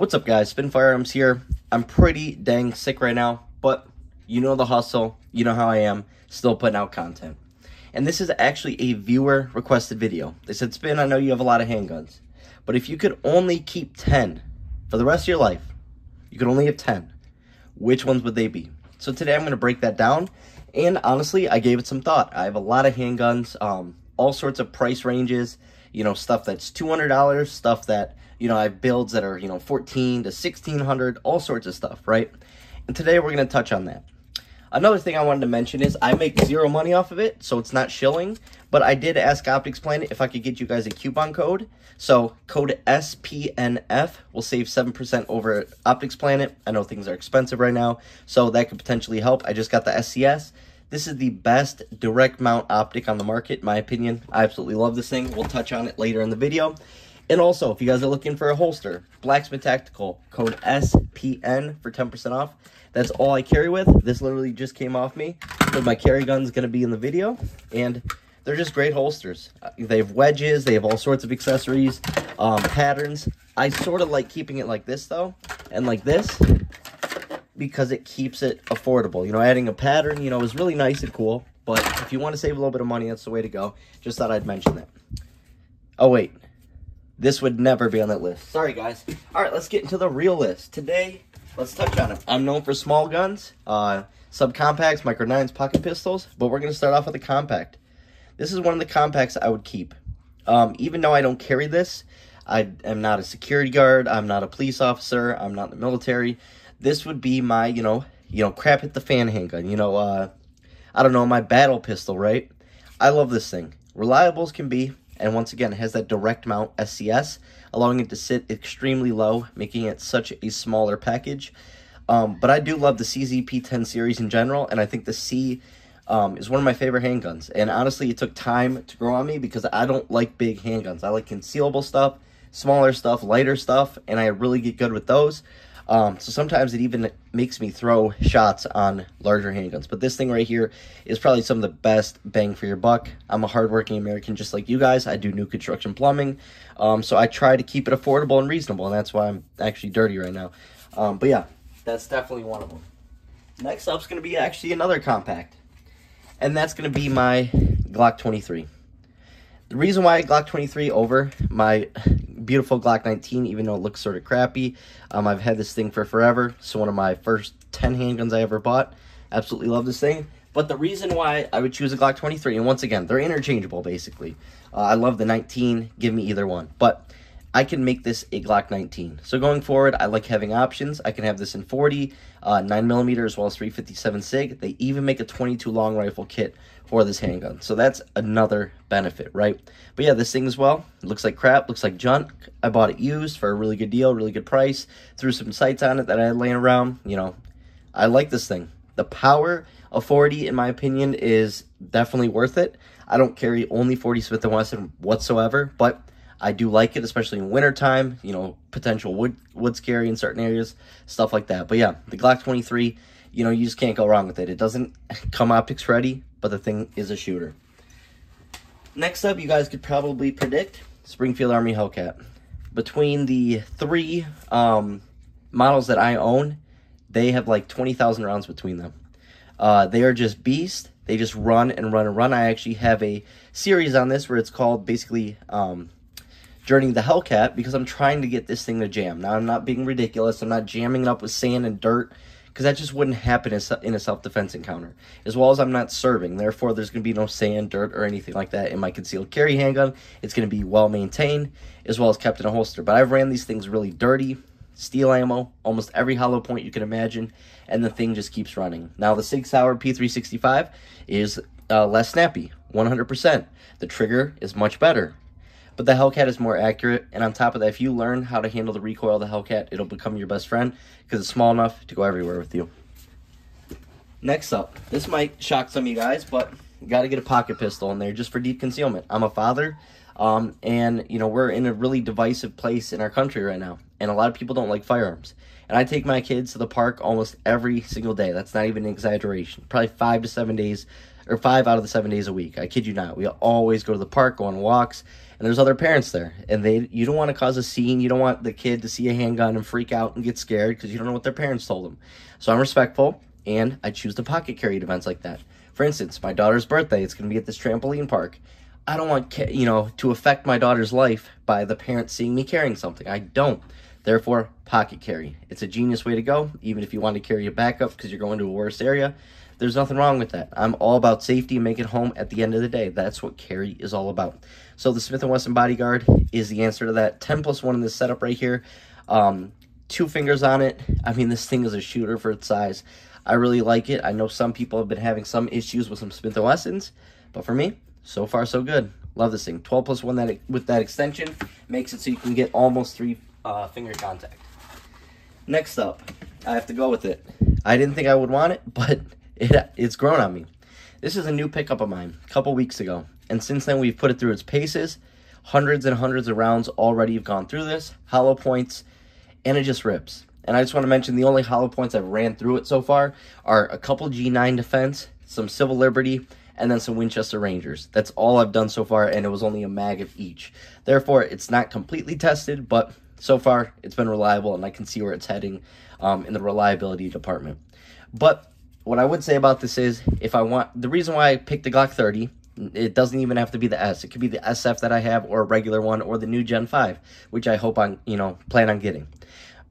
What's up, guys? Spin Firearms here. I'm pretty dang sick right now, but you know the hustle. You know how I am. Still putting out content. And this is actually a viewer requested video. They said, Spin, I know you have a lot of handguns, but if you could only keep 10 for the rest of your life, you could only have 10, which ones would they be? So today I'm going to break that down. And honestly, I gave it some thought. I have a lot of handguns, um, all sorts of price ranges, you know, stuff that's $200, stuff that, you know, I have builds that are, you know, 14 to 1600, all sorts of stuff, right? And today we're going to touch on that. Another thing I wanted to mention is I make zero money off of it, so it's not shilling. But I did ask Optics Planet if I could get you guys a coupon code. So code SPNF will save 7% over Optics Planet. I know things are expensive right now, so that could potentially help. I just got the SCS. This is the best direct mount optic on the market, in my opinion. I absolutely love this thing. We'll touch on it later in the video. And also, if you guys are looking for a holster, Blacksmith Tactical, code SPN for 10% off. That's all I carry with. This literally just came off me. So my carry gun's going to be in the video. And they're just great holsters. They have wedges. They have all sorts of accessories, um, patterns. I sort of like keeping it like this, though, and like this because it keeps it affordable. You know, adding a pattern, you know, is really nice and cool. But if you want to save a little bit of money, that's the way to go. Just thought I'd mention that. Oh, wait. This would never be on that list. Sorry, guys. All right, let's get into the real list. Today, let's touch on it. I'm known for small guns, uh, subcompacts, micro nines, pocket pistols, but we're going to start off with a compact. This is one of the compacts I would keep. Um, even though I don't carry this, I am not a security guard, I'm not a police officer, I'm not in the military. This would be my, you know, you know, crap hit the fan handgun. You know, uh, I don't know, my battle pistol, right? I love this thing. Reliable as can be, and once again, it has that direct mount SCS, allowing it to sit extremely low, making it such a smaller package. Um, but I do love the CZ P-10 series in general, and I think the C um, is one of my favorite handguns. And honestly, it took time to grow on me because I don't like big handguns. I like concealable stuff, smaller stuff, lighter stuff, and I really get good with those. Um, so sometimes it even makes me throw shots on larger handguns. But this thing right here is probably some of the best bang for your buck. I'm a hardworking American just like you guys. I do new construction plumbing. Um, so I try to keep it affordable and reasonable. And that's why I'm actually dirty right now. Um, but yeah, that's definitely one of them. Next up is going to be actually another compact. And that's going to be my Glock 23. The reason why Glock 23 over my beautiful Glock 19, even though it looks sort of crappy. Um, I've had this thing for forever. So one of my first 10 handguns I ever bought. Absolutely love this thing. But the reason why I would choose a Glock 23, and once again, they're interchangeable, basically. Uh, I love the 19. Give me either one. But I can make this a Glock 19. So going forward, I like having options. I can have this in 40, uh, 9mm, as well as 357 SIG. They even make a 22 long rifle kit for this handgun. So that's another benefit, right? But yeah, this thing as well, looks like crap, looks like junk. I bought it used for a really good deal, really good price. Threw some sights on it that I had laying around. You know, I like this thing. The power of 40, in my opinion, is definitely worth it. I don't carry only 40 Smith & Wesson whatsoever, but I do like it, especially in wintertime, you know, potential wood, wood scary in certain areas, stuff like that. But yeah, the Glock 23, you know, you just can't go wrong with it. It doesn't come optics ready, but the thing is a shooter. Next up, you guys could probably predict Springfield Armory Hellcat. Between the three um, models that I own, they have like 20,000 rounds between them. Uh, they are just beast. They just run and run and run. I actually have a series on this where it's called basically um, Journey the Hellcat because I'm trying to get this thing to jam. Now, I'm not being ridiculous. I'm not jamming it up with sand and dirt because that just wouldn't happen in a self-defense encounter. As well as I'm not serving, therefore there's going to be no sand, dirt, or anything like that in my concealed carry handgun. It's going to be well maintained, as well as kept in a holster. But I've ran these things really dirty, steel ammo, almost every hollow point you can imagine, and the thing just keeps running. Now the Sig Sauer P365 is uh, less snappy, 100%. The trigger is much better. But the Hellcat is more accurate, and on top of that, if you learn how to handle the recoil of the Hellcat, it'll become your best friend because it's small enough to go everywhere with you. Next up, this might shock some of you guys, but you got to get a pocket pistol in there just for deep concealment. I'm a father, um, and you know we're in a really divisive place in our country right now, and a lot of people don't like firearms. And I take my kids to the park almost every single day. That's not even an exaggeration. Probably five to seven days or five out of the seven days a week. I kid you not. We always go to the park, go on walks, and there's other parents there. And they you don't want to cause a scene. You don't want the kid to see a handgun and freak out and get scared because you don't know what their parents told them. So I'm respectful, and I choose to pocket carry at events like that. For instance, my daughter's birthday, it's going to be at this trampoline park. I don't want, you know, to affect my daughter's life by the parents seeing me carrying something. I don't. Therefore, pocket carry. It's a genius way to go, even if you want to carry a backup because you're going to a worse area. There's nothing wrong with that. I'm all about safety and making home at the end of the day. That's what carry is all about. So the Smith & Wesson Bodyguard is the answer to that. 10 plus 1 in this setup right here. Um, two fingers on it. I mean, this thing is a shooter for its size. I really like it. I know some people have been having some issues with some Smith & Wessons, but for me, so far so good. Love this thing. 12 plus 1 that with that extension makes it so you can get almost three uh, finger contact. Next up, I have to go with it. I didn't think I would want it, but it, it's grown on me. This is a new pickup of mine a couple weeks ago. And since then, we've put it through its paces. Hundreds and hundreds of rounds already have gone through this. Hollow points, and it just rips. And I just want to mention the only hollow points I've ran through it so far are a couple G9 defense, some Civil Liberty, and then some Winchester Rangers. That's all I've done so far, and it was only a mag of each. Therefore, it's not completely tested, but so far it's been reliable, and I can see where it's heading um, in the reliability department. But what I would say about this is, if I want, the reason why I picked the Glock 30 it doesn't even have to be the S. It could be the SF that I have or a regular one or the new Gen 5, which I hope I'm, you know, plan on getting.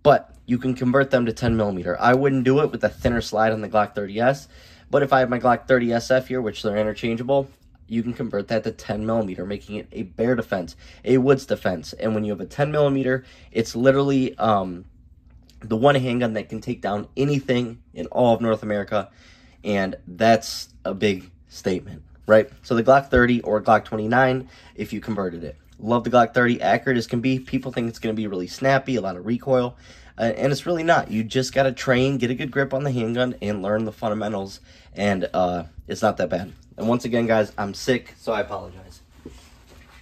But you can convert them to 10 millimeter. I wouldn't do it with a thinner slide on the Glock 30S, but if I have my Glock 30 SF here, which they're interchangeable, you can convert that to 10 millimeter, making it a bear defense, a woods defense. And when you have a 10 millimeter, it's literally um, the one handgun that can take down anything in all of North America. And that's a big statement, right? So the Glock 30 or Glock 29, if you converted it. Love the Glock 30, accurate as can be. People think it's going to be really snappy, a lot of recoil, uh, and it's really not. You just got to train, get a good grip on the handgun, and learn the fundamentals, and uh, it's not that bad. And once again, guys, I'm sick, so I apologize.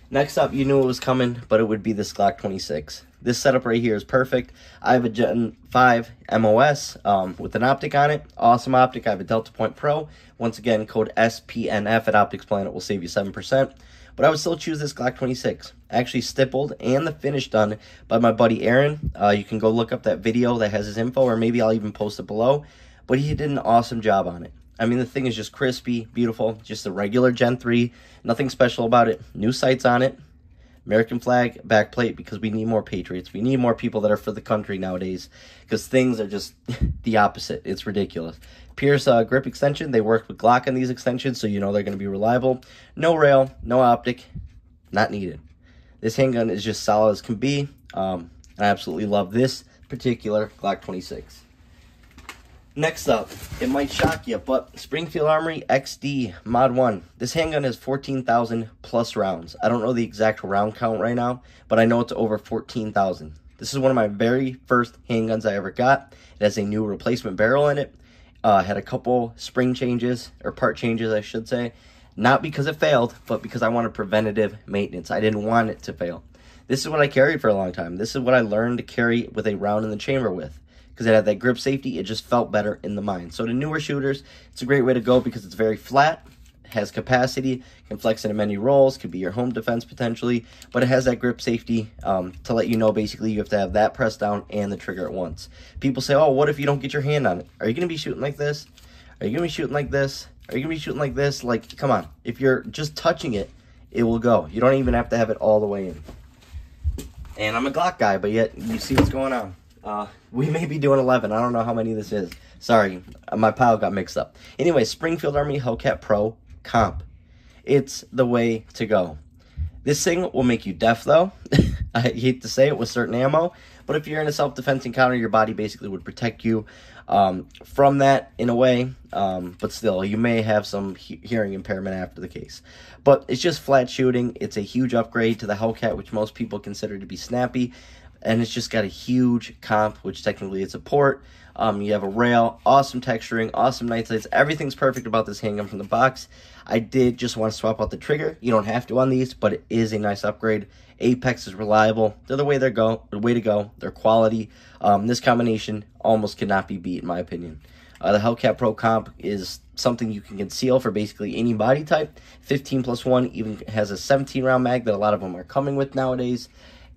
Next up, you knew it was coming, but it would be this Glock 26. This setup right here is perfect. I have a Gen 5 MOS um, with an optic on it. Awesome optic. I have a Delta Point Pro. Once again, code SPNF at Optics Planet will save you 7% but I would still choose this Glock 26. Actually stippled and the finish done by my buddy Aaron. Uh, you can go look up that video that has his info, or maybe I'll even post it below. But he did an awesome job on it. I mean, the thing is just crispy, beautiful, just a regular Gen 3. Nothing special about it. New sights on it. American flag backplate because we need more patriots. We need more people that are for the country nowadays because things are just the opposite. It's ridiculous. Pearce uh, grip extension. They worked with Glock on these extensions, so you know they're going to be reliable. No rail, no optic, not needed. This handgun is just solid as can be. Um, I absolutely love this particular Glock 26. Next up, it might shock you, but Springfield Armory XD Mod 1. This handgun has 14,000 plus rounds. I don't know the exact round count right now, but I know it's over 14,000. This is one of my very first handguns I ever got. It has a new replacement barrel in it. Uh, had a couple spring changes, or part changes, I should say. Not because it failed, but because I wanted preventative maintenance. I didn't want it to fail. This is what I carried for a long time. This is what I learned to carry with a round in the chamber with because it had that grip safety. It just felt better in the mind. So to newer shooters, it's a great way to go because it's very flat, has capacity, can flex into many roles, could be your home defense potentially, but it has that grip safety um, to let you know basically you have to have that pressed down and the trigger at once. People say, oh, what if you don't get your hand on it? Are you going to be shooting like this? Are you going to be shooting like this? Are you going to be shooting like this? Like, come on. If you're just touching it, it will go. You don't even have to have it all the way in. And I'm a Glock guy, but yet you see what's going on. Uh, we may be doing 11. I don't know how many this is. Sorry, my pile got mixed up. Anyway, Springfield Armory Hellcat Pro Comp. It's the way to go. This thing will make you deaf, though. I hate to say it with certain ammo, but if you're in a self-defense encounter, your body basically would protect you um, from that in a way. Um, but still, you may have some he hearing impairment after the case. But it's just flat shooting. It's a huge upgrade to the Hellcat, which most people consider to be snappy and it's just got a huge comp, which technically it's a port. Um, you have a rail, awesome texturing, awesome night sights. Everything's perfect about this handgun from the box. I did just want to swap out the trigger. You don't have to on these, but it is a nice upgrade. Apex is reliable. They're the way they go. The way to go. They're quality. Um, this combination almost cannot be beat, in my opinion. Uh, the Hellcat Pro Comp is something you can conceal for basically any body type. 15 plus 1 even has a 17 round mag that a lot of them are coming with nowadays,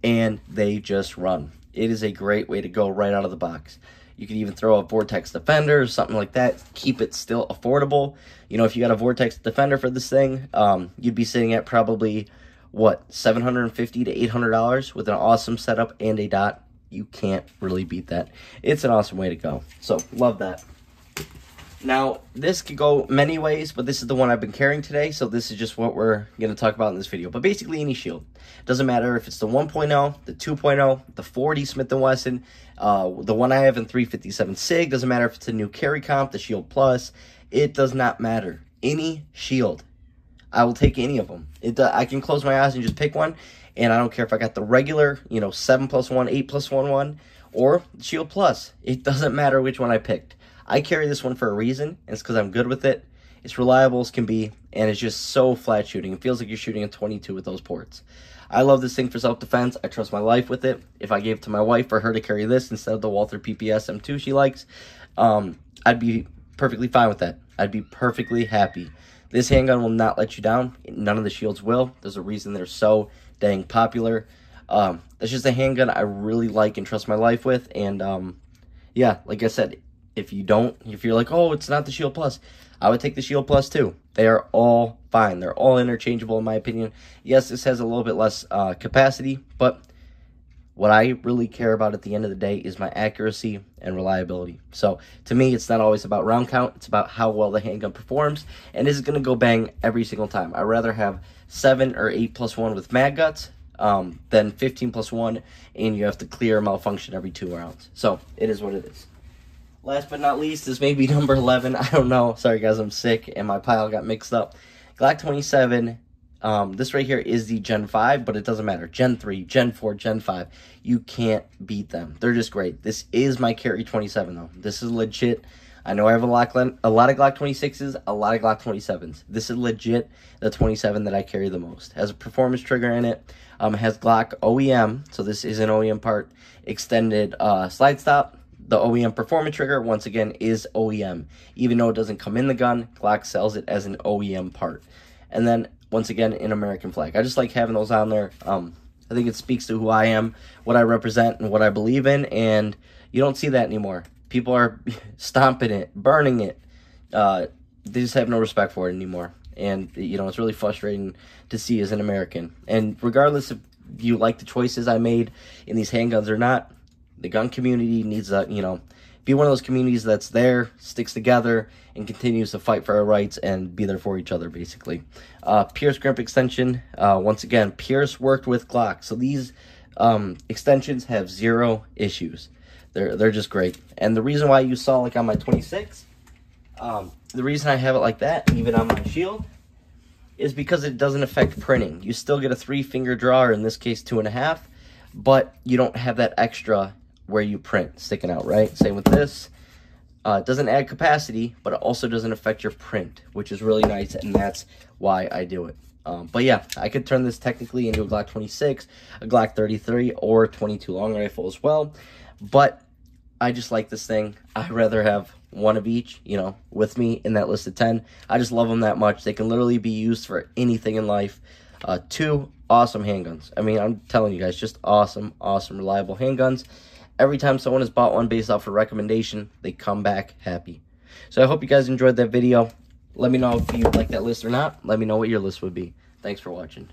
and they just run. It is a great way to go right out of the box. You can even throw a Vortex Defender or something like that. Keep it still affordable. You know, if you got a Vortex Defender for this thing, um, you'd be sitting at probably, what, 750 to $800 with an awesome setup and a dot. You can't really beat that. It's an awesome way to go. So, love that. Now, this could go many ways, but this is the one I've been carrying today, so this is just what we're going to talk about in this video. But basically, any shield. It Doesn't matter if it's the 1.0, the 2.0, the 40 Smith & Wesson, uh, the one I have in 357 SIG. Doesn't matter if it's a new carry comp, the Shield Plus. It does not matter. Any shield. I will take any of them. It, uh, I can close my eyes and just pick one, and I don't care if I got the regular, you know, 7 plus 1, 8 plus 1 one, or Shield Plus. It doesn't matter which one I picked. I carry this one for a reason, and it's because I'm good with it. It's reliable as can be, and it's just so flat shooting. It feels like you're shooting a 22 with those ports. I love this thing for self-defense. I trust my life with it. If I gave it to my wife for her to carry this instead of the Walther PPS M2 she likes, um, I'd be perfectly fine with that. I'd be perfectly happy. This handgun will not let you down. None of the shields will. There's a reason they're so dang popular. Um, it's just a handgun I really like and trust my life with. And um, yeah, like I said, if you don't, if you're like, oh, it's not the Shield Plus, I would take the Shield Plus too. They are all fine. They're all interchangeable in my opinion. Yes, this has a little bit less uh, capacity, but what I really care about at the end of the day is my accuracy and reliability. So to me, it's not always about round count. It's about how well the handgun performs. And is it going to go bang every single time? I'd rather have 7 or 8 plus 1 with mag guts um, than 15 plus 1 and you have to clear malfunction every two rounds. So it is what it is. Last but not least is maybe number 11. I don't know. Sorry, guys, I'm sick and my pile got mixed up. Glock 27. Um, this right here is the Gen 5, but it doesn't matter. Gen 3, Gen 4, Gen 5. You can't beat them. They're just great. This is my carry 27, though. This is legit. I know I have a lot, a lot of Glock 26s, a lot of Glock 27s. This is legit the 27 that I carry the most. Has a performance trigger in it. Um, has Glock OEM, so this is an OEM part. Extended uh, slide stop the OEM performance trigger, once again, is OEM. Even though it doesn't come in the gun, Glock sells it as an OEM part. And then, once again, an American flag. I just like having those on there. Um, I think it speaks to who I am, what I represent, and what I believe in, and you don't see that anymore. People are stomping it, burning it. Uh, they just have no respect for it anymore. And, you know, it's really frustrating to see as an American. And regardless if you like the choices I made in these handguns or not, the gun community needs to, you know, be one of those communities that's there, sticks together, and continues to fight for our rights and be there for each other, basically. Uh, Pearce Grip Extension, uh, once again, Pearce worked with Glock, so these um, extensions have zero issues. They're, they're just great. And the reason why you saw, like, on my 26, um, the reason I have it like that, even on my shield, is because it doesn't affect printing. You still get a three-finger draw, or in this case, two and a half, but you don't have that extra where you print sticking out, right? Same with this. Uh, it doesn't add capacity, but it also doesn't affect your print, which is really nice, and that's why I do it. Um, but yeah, I could turn this technically into a Glock 26, a Glock 33, or 22 long rifle as well. But I just like this thing. I'd rather have one of each, you know, with me in that list of 10. I just love them that much. They can literally be used for anything in life. Uh, two awesome handguns. I mean, I'm telling you guys, just awesome, awesome, reliable handguns every time someone has bought one based off a recommendation, they come back happy. So I hope you guys enjoyed that video. Let me know if you like that list or not. Let me know what your list would be. Thanks for watching.